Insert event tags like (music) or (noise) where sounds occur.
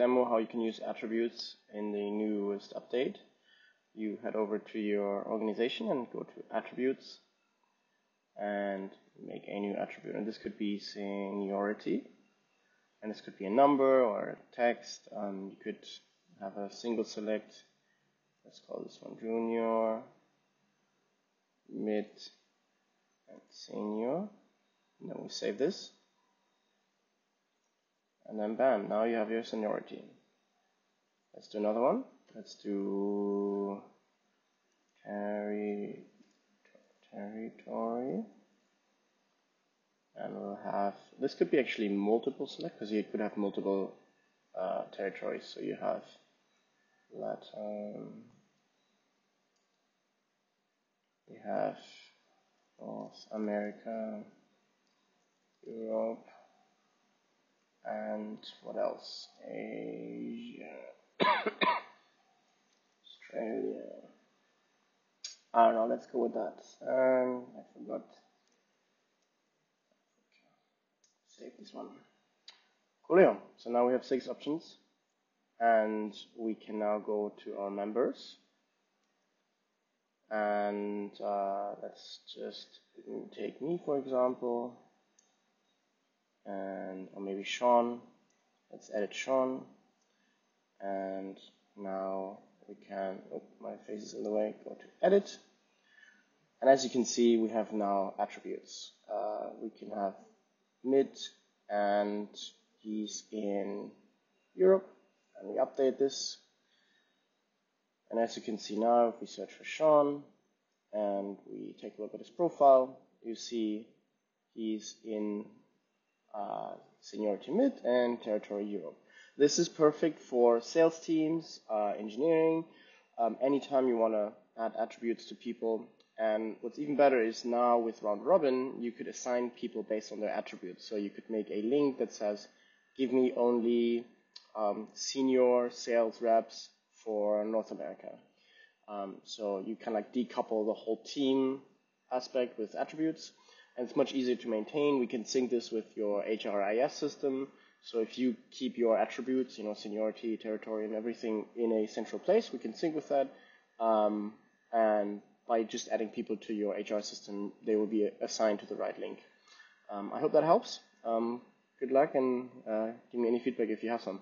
demo how you can use attributes in the newest update, you head over to your organization and go to attributes and make a new attribute. And this could be seniority, and this could be a number or a text. Um, you could have a single select. Let's call this one junior, mid, and senior. And then we save this. And then bam, now you have your seniority. Let's do another one. Let's do terri territory. And we'll have, this could be actually multiple select because you could have multiple uh, territories. So you have Latin, we have North America, Europe, and what else? Asia, (coughs) Australia. I don't know, let's go with that. Um, I forgot. Save this one. Coolio. So now we have six options and we can now go to our members and uh, let's just take me for example and or maybe Sean. Let's edit Sean. And now we can oh, my face is in the way. Go to edit. And as you can see we have now attributes. Uh, we can have mid and he's in Europe. And we update this. And as you can see now if we search for Sean and we take a look at his profile you see he's in uh, seniority mid and territory Europe. This is perfect for sales teams, uh, engineering, um, anytime you want to add attributes to people. And what's even better is now with Round Robin, you could assign people based on their attributes. So you could make a link that says, give me only um, senior sales reps for North America. Um, so you of like decouple the whole team aspect with attributes and it's much easier to maintain. We can sync this with your HRIS system. So if you keep your attributes, you know, seniority, territory, and everything in a central place, we can sync with that. Um, and by just adding people to your HR system, they will be assigned to the right link. Um, I hope that helps. Um, good luck and uh, give me any feedback if you have some.